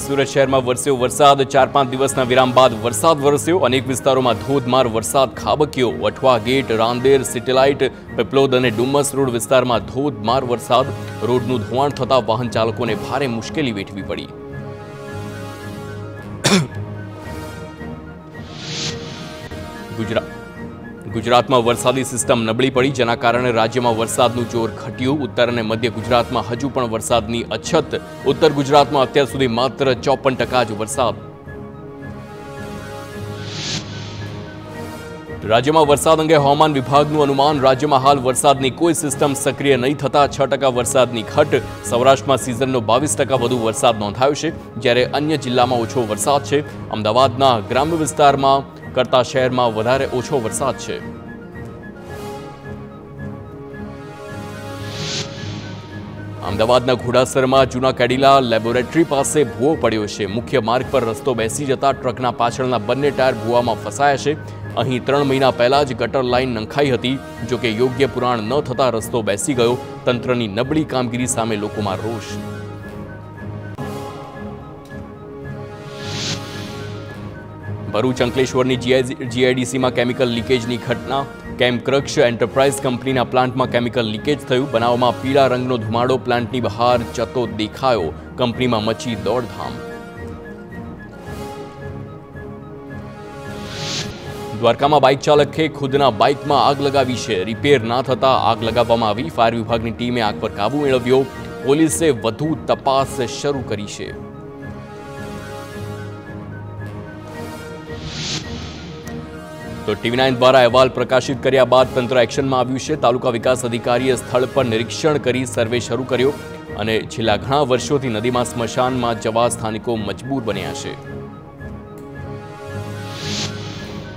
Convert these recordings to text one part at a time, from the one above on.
સુરત શહેરમાં વરસ્યો વરસાદ, ચાર પાંચ દિવસના વિરામ બાદ વરસાદ વરસ્યો. અનેક વિસ્તારોમાં ધોધમાર વરસાદ ખાબક્યો વઠવા ગેટ, રાંદેર, સેટેલાઇટ, પીપલોદ અને ડુમસ રોડ વિસ્તારમાં ધોધમાર વરસાદ. રોડનું ધોવાણ થતાં વાહન ચાલકોને ભારે મુશ્કેલી વેઠવી પડી. ગુજરાત ગુજરાતમાં વરસાદી સિસ્ટમ નબળી પડી, જેના કારણે રાજ્યમાં વરસાદનું જોર ઘટ્યું. ઉત્તર અને મધ્ય ગુજરાતમાં હજુ પણ વરસાદની અછત. ઉત્તર ગુજરાતમાં અત્યાર સુધી માત્ર ચોપન ટકા જ વરસાદ. રાજ્યમાં વરસાદ અંગે હવામાન વિભાગનું અનુમાન, રાજ્યમાં હાલ વરસાદની કોઈ સિસ્ટમ સક્રિય નહીં થતા છ ટકા વરસાદની ઘટ. સૌરાષ્ટ્રમાં સિઝનનો બાવીસ ટકા વધુ વરસાદ નોંધાયો છે, જ્યારે અન્ય જિલ્લામાં ઓછો વરસાદ છે. અમદાવાદના ગ્રામ્ય વિસ્તારમાં કરતા શહેરમાં વધારે ઓછો વરસાદ છે. અમદાવાદના ઘોડાસરમાં જૂના કેડિલા લેબોરેટરી પાસે ભૂવો પડ્યો છે. મુખ્ય માર્ગ પર રસ્તો બેસી જતા ટ્રકના પાછળના બંને ટાયર ભૂવામાં ફસાયા છે. અહીં ત્રણ મહિના પહેલા જ ગટર લાઇન નંખાઈ હતી. જો કે યોગ્ય પુરાણ ન થતા રસ્તો બેસી ગયો. તંત્રની નબળી કામગીરી સામે લોકોમાં રોષ. ભરૂચ અંકલેશ્વરની જીઆઈડીસીમાં કેમિકલ લીકેજની ઘટના કેમક્રક્ષ એન્ટરપ્રાઇઝ કંપનીના પ્લાન્ટમાં કેમિકલ લીકેજ થયું? બનાવમાં પીળા રંગનો ધુમાડો પ્લાન્ટની બહાર જતો દેખાયો. કંપનીમાં મચી દોડધામ. દ્વારકામાં બાઇક ચાલકે ખુદના બાઇકમાં આગ લગાવી છે. રિપેર ના થતા આગ લગાવવામાં આવી. ફાયર વિભાગની ટીમે આગ પર કાબુ મેળવ્યો. પોલીસે વધુ તપાસ શરૂ કરી છે. તો ટીવી નાઇન દ્વારા અહેવાલ પ્રકાશિત કર્યા બાદ તંત્ર એક્શનમાં આવ્યું છે. તાલુકા વિકાસ અધિકારીએ સ્થળ પર નિરીક્ષણ કરી સર્વે શરૂ કર્યો અને છેલ્લા ઘણા વર્ષોથી નદીમાં સ્મશાનમાં જવા સ્થાનિકો મજબૂર બન્યા છે.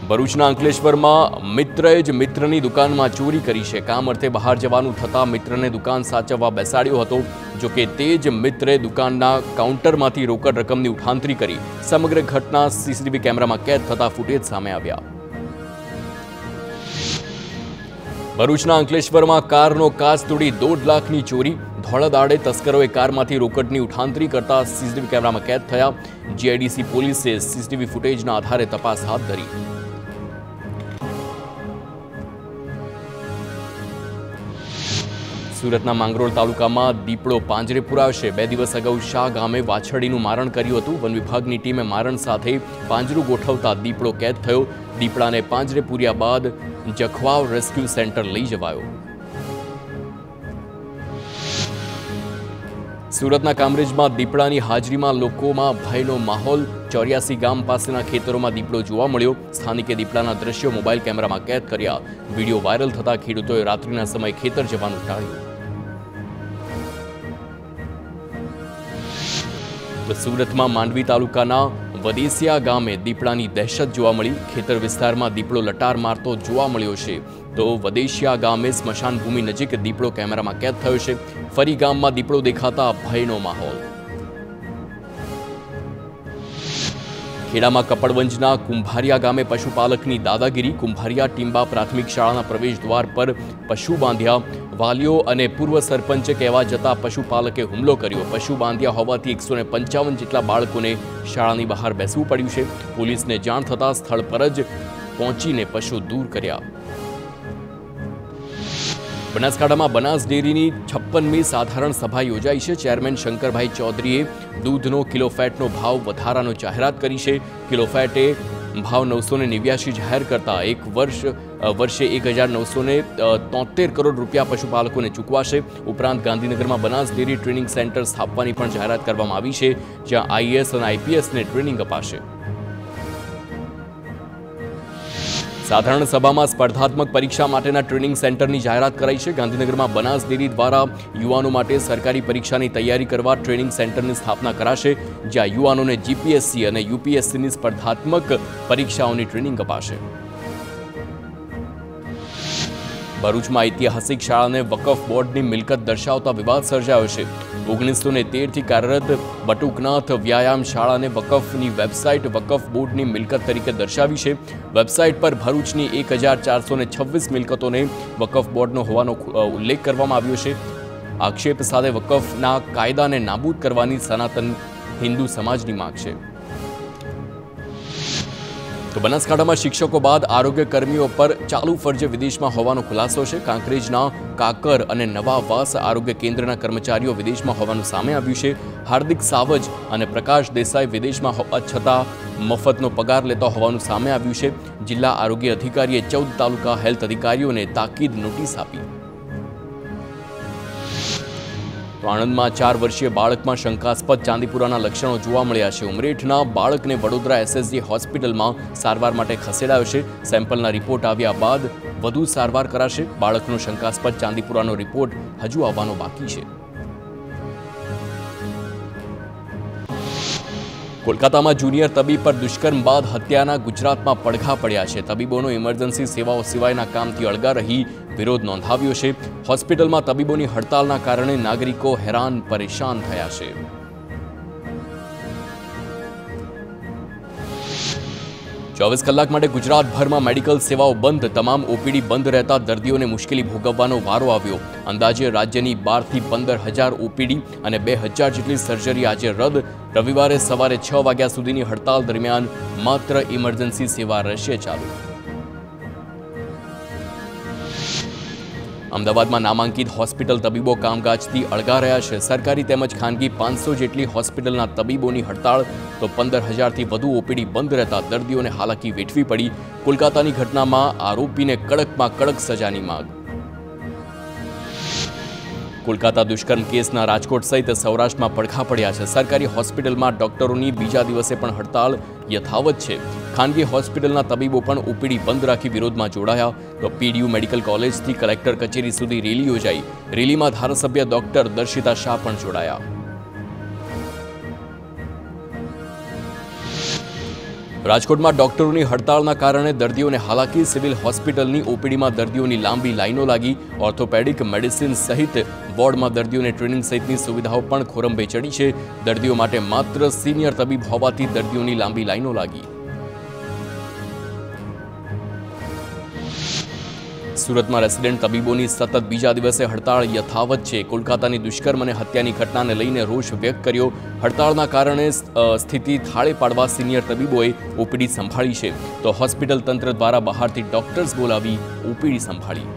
ભરૂચના અંકલેશ્વરમાં મિત્રએ જ મિત્રની દુકાનમાં ચોરી કરી છે. કામ અર્થે બહાર જવાનું થતાં મિત્રને દુકાન સાચવવા બેસાડ્યો હતો. જો કે તે જ મિત્રે દુકાનના કાઉન્ટરમાંથી રોકડ રકમની ઉઠાંતરી કરી. સમગ્ર ઘટના સીસીટીવી કેમેરામાં કેદ થતા ફૂટેજ સામે આવ્યા. ભરૂચના અંકલેશ્વરમાં કારનો કાચ તોડી દોઢ લાખની ચોરી. ધોળાદાડે તસ્કરોએ કારમાંથી રોકડની ઉઠાંતરી કરતા સીસીટીવી કેમેરામાં કેદ થયા. જીઆઈડીસી પોલીસે સીસીટીવી ફૂટેજના આધારે તપાસ હાથ ધરી. સુરતના માંગરોળ તાલુકામાં દીપડો પાંજરે પુરાવશે. બે દિવસ અગાઉ શાહ ગામે વાછડીનું મારણ કર્યું હતું. વન વિભાગની ટીમે મારણ સાથે પાંજરું ગોઠવતા દીપડો કેદ થયો. દીપડાને પાંજરે પૂર્યા બાદ જખવાવ રેસ્ક્યુ સેન્ટર લઈ જવાયો. સુરતના કામરેજમાં દીપડાની હાજરીમાં લોકોમાં ભયનો માહોલ. ચોર્યાસી ગામ પાસેના ખેતરોમાં દીપડો જોવા મળ્યો. સ્થાનિકે દીપડાના દ્રશ્યો મોબાઈલ કેમેરામાં કેદ કર્યા. વીડિયો વાયરલ થતા ખેડૂતોએ રાત્રિના સમયે ખેતર જવાનું ટાળ્યું. સુરતમાં માંડવી તાલુકાના વદેસિયા ગામે દીપડાની દહેશત જોવા મળી. ખેતર વિસ્તારમાં દીપડો લટાર મારતો જોવા મળ્યો છે. તો વદેશિયા ગામે સ્મશાન ભૂમિ નજીક દીપડો કેમેરામાં કેદ થયો છે. ફરી ગામમાં દીપડો દેખાતા ભયનો માહોલ. ખેડામાં કપડવંજના કુંભારિયા ગામે પશુપાલકની દાદાગીરી, કુંભારિયા ટીંબા પ્રાથમિક શાળાના પ્રવેશ દ્વાર પર પશુ બાંધ્યા. વાલીઓ અને પૂર્વ સરપંચે કહેવા જતા પશુપાલકે હુમલો કર્યો. પશુ બાંધ્યા હોવાથી એકસો પંચાવન જેટલા બાળકોને શાળાની બહાર બેસવું પડ્યું છે. પોલીસને જાણ થતાં સ્થળ પર જ પહોંચીને પશુ દૂર કર્યા. બનાસકાંઠામાં બનાસ ડેરીની છપ્પનમી સાધારણ સભા યોજાઈ છે. ચેરમેન શંકરભાઈ ચૌધરીએ દૂધનો કિલો ફેટનો ભાવ વધારાનો જાહેરાત કરી છે. કિલો ફેટે ભાવ નવસો ને નેવ્યાસી જાહેર કરતા એક વર્ષ વર્ષે એક હજાર નવસો ને તોતેર કરોડ રૂપિયા પશુપાલકોને ચૂકવાશે. ઉપરાંત ગાંધીનગરમાં બનાસ ડેરી ટ્રેનિંગ સેન્ટર સ્થાપવાની પણ જાહેરાત કરવામાં આવી છે, જ્યાં આઈએએસ અને આઈપીએસને ટ્રેનિંગ અપાશે. સાધારણ સભામાં સ્પર્ધાત્મક પરીક્ષા માટેના ટ્રેનિંગ સેન્ટરની જાહેરાત કરાઈ છે. ગાંધીનગરમાં બનાસ ડેરી દ્વારા યુવાનો માટે સરકારી પરીક્ષાની તૈયારી કરવા ટ્રેનિંગ સેન્ટરની સ્થાપના કરાશે, જ્યાં યુવાનોને જીપીએસસી અને યુપીએસસીની સ્પર્ધાત્મક પરીક્ષાઓની ટ્રેનિંગ અપાશે. ભરૂચમાં ઐતિહાસિક શાળાને વકફ બોર્ડની મિલકત દર્શાવતા વિવાદ સર્જાયો છે. ઓગણીસો ને તેરથી કાર્યરત બટુકનાથ વ્યાયામ શાળાને વકફની વેબસાઇટ વકફ બોર્ડની મિલકત તરીકે દર્શાવી છે. વેબસાઇટ પર ભરૂચની એક હજાર ચારસો ને છવ્વીસ મિલકતોને વકફ બોર્ડનો હોવાનો ઉલ્લેખ કરવામાં આવ્યો છે. આક્ષેપ સાથે વકફના કાયદાને નાબૂદ કરવાની સનાતન હિન્દુ સમાજની માંગ છે. તો બનાસકાંઠામાં શિક્ષકો બાદ આરોગ્ય કર્મીઓ પર ચાલુ ફરજે વિદેશમાં હોવાનો ખુલાસો છે. કાંકરેજના કાકર અને નવા વાસ આરોગ્ય કેન્દ્રના કર્મચારીઓ વિદેશમાં હોવાનું સામે આવ્યું છે. હાર્દિક સાવજ અને પ્રકાશ દેસાઈ વિદેશમાં હોવા છતાં મફતનો પગાર લેતા હોવાનું સામે આવ્યું છે. જિલ્લા આરોગ્ય અધિકારીએ ચૌદ તાલુકા હેલ્થ અધિકારીઓને તાકીદ નોટિસ આપી. તો આણંદમાં ચાર વર્ષીય બાળકમાં શંકાસ્પદ ચાંદીપુરાના લક્ષણો જોવા મળ્યા છે. ઉમરેઠના બાળકને વડોદરા એસએસજી હોસ્પિટલમાં સારવાર માટે ખસેડાયો છે. સેમ્પલના રિપોર્ટ આવ્યા બાદ વધુ સારવાર કરાશે. બાળકનો શંકાસ્પદ ચાંદીપુરાનો રિપોર્ટ હજુ આવવાનો બાકી છે. કોલકાતામાં જુનિયર તબીબ પર દુષ્કર્મ બાદ હત્યાના ગુજરાતમાં પડઘા પડ્યા છે. તબીબોનો ઇમરજન્સી સેવાઓ સિવાયના કામથી અળગા રહી વિરોધ નોંધાવ્યો છે. હોસ્પિટલમાં તબીબોની હડતાલના કારણે નાગરિકો હેરાન પરેશાન થયા છે. ચોવીસ કલાક માટે ગુજરાતભરમાં મેડિકલ સેવાઓ બંધ. તમામ ઓપીડી બંધ રહેતા દર્દીઓને મુશ્કેલી ભોગવવાનો વારો આવ્યો. અંદાજે રાજ્યની બારથી પંદર હજાર ઓપીડી અને બે હજાર જેટલી સર્જરી આજે રદ. રવિવારે સવારે છ વાગ્યા સુધીની હડતાલ દરમિયાન માત્ર ઇમરજન્સી સેવા રહેશે ચાલુ. અમદાવાદમાં નામાંકિત હોસ્પિટલ તબીબો કામકાજથી અળગા રહ્યા છે. સરકારી તેમજ ખાનગી પાંચસો જેટલી હોસ્પિટલના તબીબોની હડતાળ તો પંદર હજારથી વધુ ઓપીડી બંધ રહેતા દર્દીઓને હાલાકી વેઠવી પડી. કોલકાતાની ઘટનામાં આરોપીને કડકમાં કડક સજાની માંગ. કોલકાતા દુષ્કર્મ કેસના રાજકોટ સહિત સૌરાષ્ટ્રમાં પડખા પડ્યા છે. સરકારી હોસ્પિટલમાં ડોક્ટરોની બીજા દિવસે પણ હડતાળ યથાવત છે. ખાનગી હોસ્પિટલના તબીબો પણ ઓપીડી બંધ રાખી વિરોધમાં જોડાયા. તો પીડીયુ મેડિકલ કોલેજથી કલેક્ટર કચેરી સુધી રેલી યોજાઈ. રેલીમાં ધારાસભ્ય ડોક્ટર દર્શિતા શાહ પણ જોડાયા. રાજકોટમાં ડોક્ટરોની હડતાળના કારણે દર્દીઓને હાલાકી, સિવિલ હોસ્પિટલની ઓપીડીમાં દર્દીઓની લાંબી લાઈનો લાગી. ઓર્થોપેડિક મેડિસિન સહિત વોર્ડમાં દર્દીઓને ટ્રેનિંગ સહિતની સુવિધાઓ પણ ખોરંભે ચડી છે. દર્દીઓ માટે માત્ર સિનિયર તબીબ હોવાથી દર્દીઓની લાંબી લાઈનો લાગી. સુરતમાં રેસિડેન્ટ તબીબોની સતત બીજા દિવસે હડતાળ યથાવત છે. કોલકાતાની દુષ્કર્મ અને હત્યાની ઘટનાને લઈને રોષ વ્યક્ત કર્યો. હડતાળના કારણે સ્થિતિ થાળે પાડવા સિનિયર તબીબોએ ઓપીડી સંભાળી છે. તો હોસ્પિટલ તંત્ર દ્વારા બહારથી ડોક્ટર્સ બોલાવી ઓપીડી સંભાળી.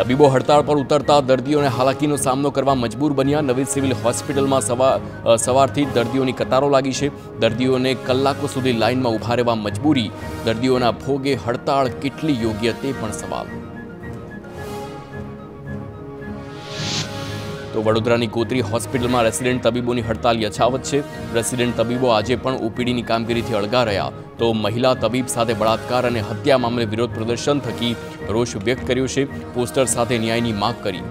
તબીબો હડતાળ પર ઉતરતા દર્દીઓને હાલાકીનો સામનો કરવા મજબૂર બન્યા. નવી સિવિલ હોસ્પિટલમાં સવા સવારથી દર્દીઓની કતારો લાગી છે. દર્દીઓને કલાકો સુધી લાઇનમાં ઊભા રહેવા મજબૂરી. દર્દીઓના ભોગે હડતાળ કેટલી યોગ્ય તે પણ સવાલ. તો વડોદરાની કોતરી હોસ્પિટલમાં રેસિડેન્ટ તબીબોની હડતાલ યથાવત છે. રેસિડેન્ટ તબીબો આજે પણ ઓપીડીની કામગીરીથી અળગા રહ્યા. તો મહિલા તબીબ સાથે બળાત્કાર અને હત્યા મામલે વિરોધ પ્રદર્શન થકી રોષ વ્યક્ત કર્યો છે. પોસ્ટર સાથે ન્યાયની માંગ કરી.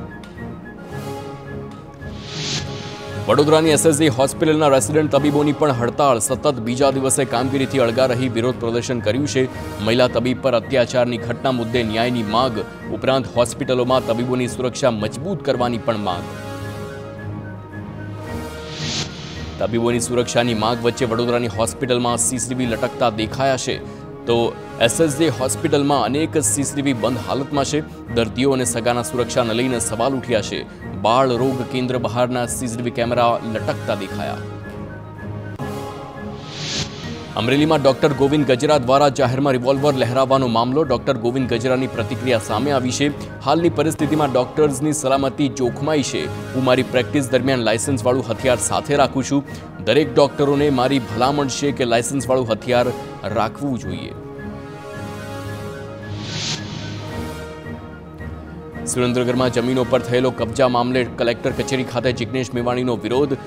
વડોદરાની એસએસજી હોસ્પિટલના રેસિડેન્ટ તબીબોની પણ હડતાળ. સતત બીજા દિવસે કામગીરીથી અળગા રહી વિરોધ પ્રદર્શન કર્યું છે. મહિલા તબીબ પર અત્યાચારની ઘટના મુદ્દે ન્યાયની માંગ. ઉપરાંત હોસ્પિટલોમાં તબીબોની સુરક્ષા મજબૂત કરવાની પણ માંગ. તબીબોની સુરક્ષાની માંગ વચ્ચે વડોદરાની હોસ્પિટલમાં સીસીટીવી લટકતા દેખાયા છે. તો એસએસજી હોસ્પિટલમાં અનેક સીસીટીવી બંધ હાલતમાં છે. દર્દીઓ અને સગાના સુરક્ષાને લઈને સવાલ ઉઠ્યા છે. બાળ રોગ કેન્દ્ર બહારના સીસીટીવી કેમેરા લટકતા દેખાયા. અમરેલીમાં ડોક્ટર ગોવિંદ ગજરા દ્વારા જાહેરમાં રિવોલ્વર લહેરાવવાનો મામલો. ડોક્ટર ગોવિંદ ગજરાની પ્રતિક્રિયા સામે આવી છે. હાલની પરિસ્થિતિમાં ડોક્ટર્સની સલામતી જોખમાઈ છે. હું મારી પ્રેક્ટિસ દરમિયાન લાયસન્સવાળું હથિયાર સાથે રાખું છું. દરેક ડોક્ટરોને મારી ભલામણ છે કે લાયસન્સવાળું હથિયાર રાખવું જોઈએ. સુરેન્દ્રનગરમાં જમીનો પર થયેલો કબજા મામલે કલેક્ટર કચેરી ખાતે જિગ્નેશ મેવાણીનો વિરોધ.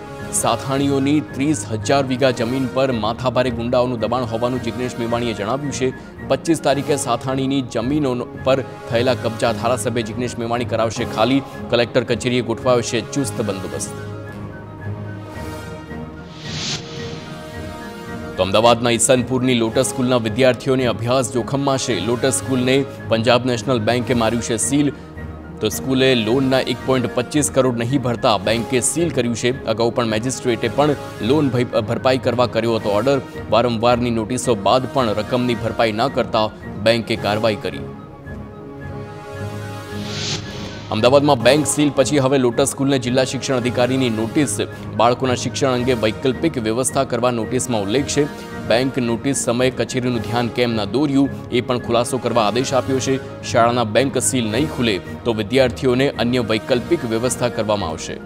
સાથાણીઓની ત્રીસ હજાર વીઘા જમીન પર માથાભારે ગુંડાઓનું દબાણ હોવાનું જિગ્નેશ મેવાણીએ જણાવ્યું છે. પચીસ તારીખે સાથાણીની જમીનો પર થયેલા કબજા ધારાસભ્ય જિગ્નેશ મેવાણી કરાવશે ખાલી. કલેક્ટર કચેરીએ ગોઠવાયો છે ચુસ્ત બંદોબસ્ત. તો અમદાવાદના ઈસનપુરની લોટસ સ્કૂલના વિદ્યાર્થીઓને અભ્યાસ જોખમમાં છે. લોટસ સ્કૂલને પંજાબ નેશનલ બેન્કે માર્યું છે સીલ. તો સ્કૂલે લોનના એક પોઈન્ટ પચીસ કરોડ નહીં ભરતા બેંકે સીલ કર્યું છે. અગાઉ પણ મેજિસ્ટ્રેટે પણ લોન ભરપાઈ કરવા કર્યો હતો ઓર્ડર. વારંવારની નોટિસો બાદ પણ રકમની ભરપાઈ ન કરતા બેંકે કાર્યવાહી કરી. અમદાવાદમાં બેંક સીલ પછી હવે લોટસ સ્કૂલને જિલ્લા શિક્ષણ અધિકારીની નોટિસ. બાળકોના શિક્ષણ અંગે વૈકલ્પિક વ્યવસ્થા કરવા નોટિસમાં ઉલ્લેખ છે. બેંક નોટિસ સમયે કચેરીનું ધ્યાન કેમ ન દોર્યું એ પણ ખુલાસો કરવા આદેશ આપ્યો છે. શાળાના બેંક સીલ નહીં ખુલે તો વિદ્યાર્થીઓને અન્ય વૈકલ્પિક વ્યવસ્થા કરવામાં આવશે.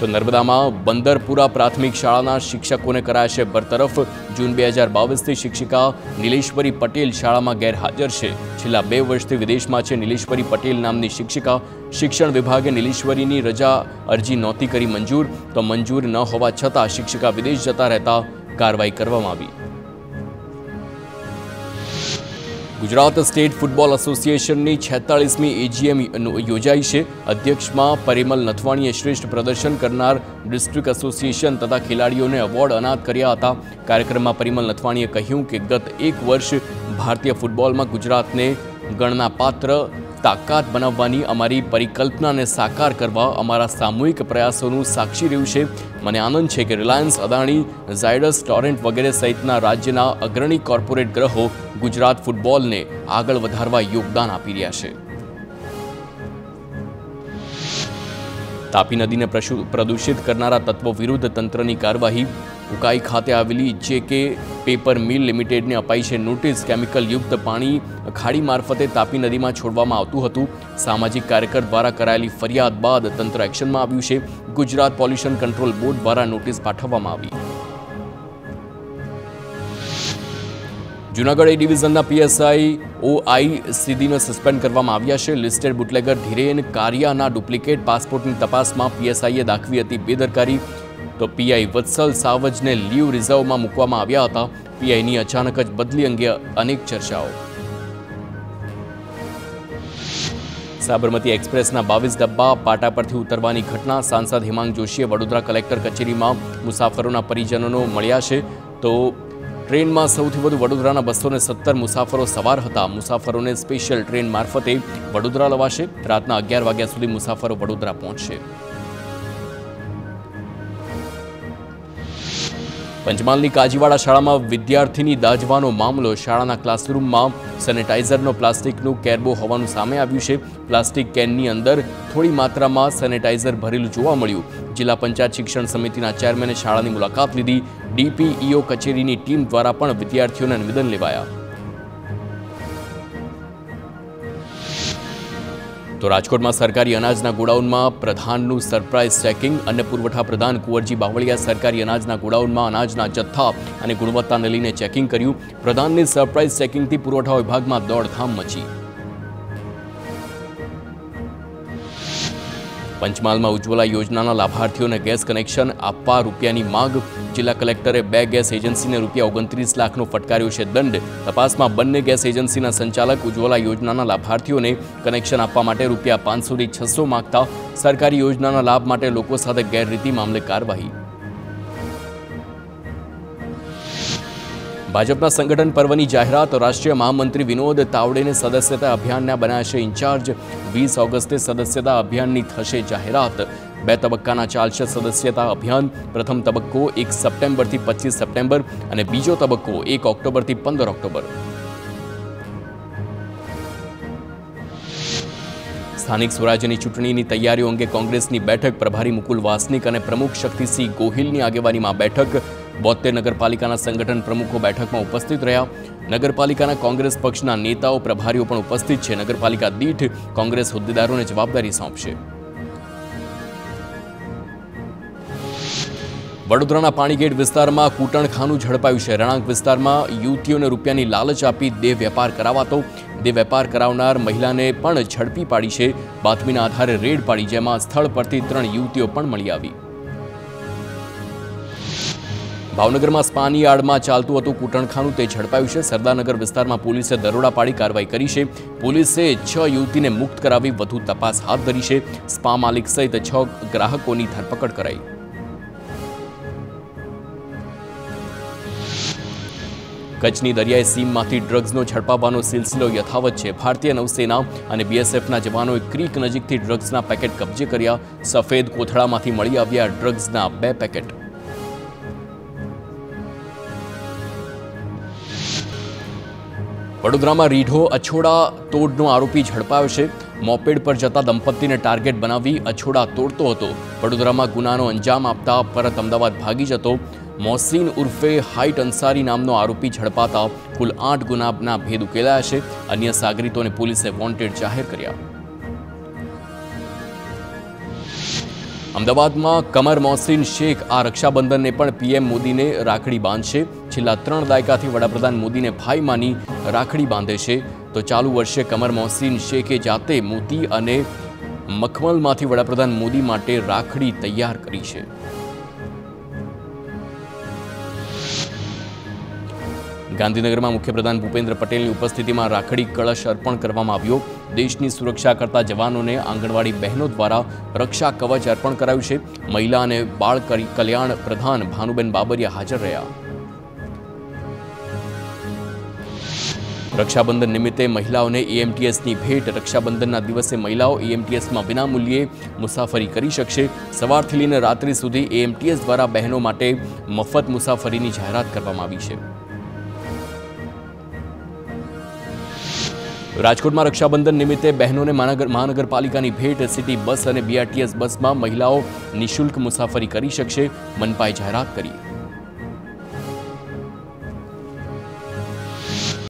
તો નર્મદામાં બંદરપુરા પ્રાથમિક શાળાના શિક્ષકોને કરાશે બરતરફ. જૂન બે હજાર બાવીસથી શિક્ષિકા નીલેશ્વરી પટેલ શાળામાં ગેરહાજર છે. છેલ્લા બે વર્ષથી વિદેશમાં છે નીલેશ્વરી પટેલ નામની શિક્ષિકા. શિક્ષણ વિભાગે નીલેશ્વરીની રજા અરજી નહોતી કરી મંજૂર. તો મંજૂર ન હોવા છતાં શિક્ષિકા વિદેશ જતા રહેતા કાર્યવાહી કરવામાં આવી. ગુજરાત સ્ટેટ ફૂટબોલ એસોસિએશનની છેતાળીસમી એજીએમ યોજાઈ છે. અધ્યક્ષમાં પરિમલ નથવાણીએ શ્રેષ્ઠ પ્રદર્શન કરનાર ડિસ્ટ્રિક્ટ એસોસિએશન તથા ખેલાડીઓને એવોર્ડ અનાદ કર્યા હતા. કાર્યક્રમમાં પરિમલ નથવાણીએ કહ્યું કે ગત એક વર્ષ ભારતીય ફૂટબોલમાં ગુજરાતને ગણના પાત્ર તાકાત બનાવવાની અમારી પરિકલ્પનાને સાકાર કરવા અમારા સામૂહિક પ્રયાસોનું સાક્ષી રહ્યું છે. મને આનંદ છે કે રિલાયન્સ અદાણી, ઝાયડસ ટોરેન્ટ વગેરે સહિતના રાજ્યના અગ્રણી કોર્પોરેટ ગ્રહો ગુજરાત ફૂટબોલને આગળ વધારવા યોગદાન આપી રહ્યા છે. તાપી નદીને પ્રદૂષિત કરનારા તત્વો વિરુદ્ધ તંત્રની કાર્યવાહી ઉકાઈ ખાતે આવેલી જે કે પેપર મિલ લિમિટેડને અપાઈ છે. નોટિસ કેમિકલ યુક્ત પાણી ખાડી મારફતે તાપી નદીમાં છોડવામાં આવતું હતું. સામાજિક કાર્યકર દ્વારા કરાયેલી ફરિયાદ બાદ તંત્ર એક્શનમાં આવ્યું છે. ગુજરાત પોલ્યુશન કંટ્રોલ બોર્ડ દ્વારા નોટિસ પાઠવવામાં આવી. જૂનાગઢ એ ડિવિઝનના પીએસઆઈ ઓઆઈ સિદ્ધિને સસ્પેન્ડ કરવામાં આવ્યા છે. લિસ્ટેડ બુટલેગર ધીરેન કારિયાના ડુપ્લિકેટ પાસપોર્ટની તપાસમાં પીએસઆઈએ દાખવી હતી બેદરકારી. તો પીઆઈ વત્સલ સાવજને લીવ રિઝર્વમાં મૂકવામાં આવ્યા હતા. પીઆઈની અચાનક જ બદલી અંગે અનેક ચર્ચાઓ. સાબરમતી એક્સપ્રેસના બાવીસ ડબ્બા પાટા પરથી ઉતરવાની ઘટના સાંસદ હિમાંગ જોશીએ વડોદરા કલેક્ટર કચેરીમાં મુસાફરોના પરિજનોનો મળ્યા છે. તો ટ્રેનમાં સૌથી વધુ વડોદરાના બસો સત્તર મુસાફરો સવાર હતા. મુસાફરોને સ્પેશિયલ ટ્રેન મારફતે વડોદરા લવાશે. રાતના અગિયાર વાગ્યા સુધી મુસાફરો વડોદરા પહોંચશે. પંચમહાલની કાજીવાડા શાળામાં વિદ્યાર્થીની દાઝવાનો મામલો. શાળાના ક્લાસરૂમમાં સેનેટાઇઝરનો પ્લાસ્ટિકનું કેરબો હોવાનું સામે આવ્યું છે. પ્લાસ્ટિક કેનની અંદર થોડી માત્રામાં સેનેટાઇઝર ભરેલું જોવા મળ્યું. જિલ્લા પંચાયત શિક્ષણ સમિતિના ચેરમેને શાળાની મુલાકાત લીધી. ડીપીઈઓ કચેરીની ટીમ દ્વારા પણ વિદ્યાર્થીઓના નિવેદન લેવાયા. તો રાજકોટમાં સરકારી અનાજના ગોડાઉનમાં પ્રધાનનું સરપ્રાઇઝ ચેકિંગ અન્ન પુરવઠા પ્રધાન કુંવરજી બાવળિયા સરકારી અનાજના ગોડાઉનમાં અનાજના જથ્થા અને ગુણવત્તાને લઈને ચેકિંગ કર્યું. પ્રધાનની સરપ્રાઇઝ ચેકિંગથી પુરવઠા વિભાગમાં દોડધામ મચી. પંચમહાલમાં ઉજ્જવલા યોજનાના લાભાર્થીઓને ગેસ કનેક્શન આપવા રૂપિયાની માંગ. જિલ્લા કલેક્ટરે બે ગેસ એજન્સીને રૂપિયા ઓગણત્રીસ લાખનો ફટકાર્યો છે દંડ. તપાસમાં બંને ગેસ એજન્સીના સંચાલક ઉજ્જવલા યોજનાના લાભાર્થીઓને કનેક્શન આપવા માટે રૂપિયા પાંચસોથી છસો માગતા સરકારી યોજનાના લાભ માટે લોકો સાથે ગેરરીતિ મામલે કાર્યવાહી. ભાજપના સંગઠન પર્વની જાહેરાત, રાષ્ટ્રીય મહામંત્રી વિનોદ તાવડેને સદસ્યતા અભિયાનના બનાશે ઇન્ચાર્જ. વીસ ઓગસ્ટે સદસ્યતા અભિયાનની થશે જાહેરાત. બે તબક્કાના ચાલશે સદસ્યતા અભિયાન. પ્રથમ તબક્કો એક સપ્ટેમ્બરથી પચીસ સપ્ટેમ્બર અને બીજો તબક્કો એક ઓક્ટોબરથી પંદર ઓક્ટોબર. સ્થાનિક સ્વરાજ્યની ચૂંટણીની તૈયારીઓ અંગે કોંગ્રેસની બેઠક. પ્રભારી મુકુલ વાસનિક અને પ્રમુખ શક્તિસિંહ ગોહિલની આગેવાનીમાં બેઠક. બોતેર નગરપાલિકાના સંગઠન પ્રમુખો બેઠકમાં ઉપસ્થિત રહ્યા. નગરપાલિકાના કોંગ્રેસ પક્ષના નેતાઓ, પ્રભારીઓ પણ ઉપસ્થિત છે. નગરપાલિકા દીઠ કોંગ્રેસ હોદ્દેદારોને જવાબદારી સોંપશે. વડોદરાના પાણીગેટ વિસ્તારમાં કૂટણખાનું ઝડપાયું છે. રણાંક વિસ્તારમાં યુવતીઓને રૂપિયાની લાલચ આપી દેહ વેપાર કરાવાતો. દેહ વેપાર કરાવનાર મહિલાને પણ ઝડપી પાડી છે. બાતમીના આધારે રેડ પાડી, જેમાં સ્થળ પરથી ત્રણ યુવતીઓ પણ મળી આવી. ભાવનગરમાં સ્પાની યાર્ડમાં ચાલતું હતું કૂટણખાનું, તે ઝડપાયું છે. સરદારનગર વિસ્તારમાં પોલીસે દરોડા પાડી કાર્યવાહી કરી છે. પોલીસે છ યુવતીને મુક્ત કરાવી વધુ તપાસ હાથ ધરી છે. સ્પા માલિક સહિત છ ગ્રાહકોની ધરપકડ કરાઈ. કચ્છની દરિયાઈ સીમમાંથી ડ્રગ્સનો ઝડપાવવાનો સિલસિલો યથાવત છે. ભારતીય નૌસેના અને બીએસએફના જવાનોએ ક્રીક નજીકથી ડ્રગ્સના પેકેટ કબજે કર્યા. સફેદ કોથળામાંથી મળી આવ્યા ડ્રગ્સના બે પેકેટ. વડોદરામાં રીઢો, અછોડા તોડનો આરોપી ઝડપાયો છે. મોપેડ પર જતા દંપતીને ટાર્ગેટ બનાવી અછોડા તોડતો હતો. વડોદરામાં ગુનાનો અંજામ આપતા પરત અમદાવાદ ભાગી જતો. મોસીન ઉર્ફે હાઇટ અંસારી નામનો આરોપી ઝડપાતા કુલ આઠ ગુનાના ભેદ ઉકેલાયા છે. અન્ય સાગરીતોને પોલીસે વોન્ટેડ જાહેર કર્યા. અમદાવાદમાં કમર મોહસિન શેખ આ રક્ષાબંધનને પણ પીએમ મોદીને રાખડી બાંધશે. છેલ્લા ત્રણ દાયકાથી વડાપ્રધાન મોદીને ભાઈ માની રાખડી બાંધે છે. તો ચાલુ વર્ષે કમર મોહસિન શેખે જાતે મોતી અને મખમલમાંથી વડાપ્રધાન મોદી માટે રાખડી તૈયાર કરી છે. ગાંધીનગરમાં મુખ્યપ્રધાન ભૂપેન્દ્ર પટેલની ઉપસ્થિતિમાં રાખડી કળશ અર્પણ કરવામાં આવ્યો. દેશની સુરક્ષા કરતા જવાનોને આંગણવાડી બહેનો દ્વારા રક્ષા કવચ અર્પણ કરાયું છે. મહિલા અને બાળ કલ્યાણ પ્રધાન ભાનુબેન બાબરિયા હાજર રહ્યા. રક્ષાબંધન નિમિત્તે મહિલાઓને એએમટીએસની ભેટ. રક્ષાબંધનના દિવસે મહિલાઓ એએમટીએસમાં વિનામૂલ્યે મુસાફરી કરી શકશે. સવારથી લઈને રાત્રિ સુધી એએમટીએસ દ્વારા બહેનો માટે મફત મુસાફરીની જાહેરાત કરવામાં આવી છે. રાજકોટમાં રક્ષાબંધન નિમિત્તે બહેનોને મહાનગર, મહાનગરપાલિકાની ભેટ. સિટી બસ અને બીઆરટીએસ બસમાં મહિલાઓ નિઃશુલ્ક મુસાફરી કરી શકશે. મનપાએ જાહેરાત કરી.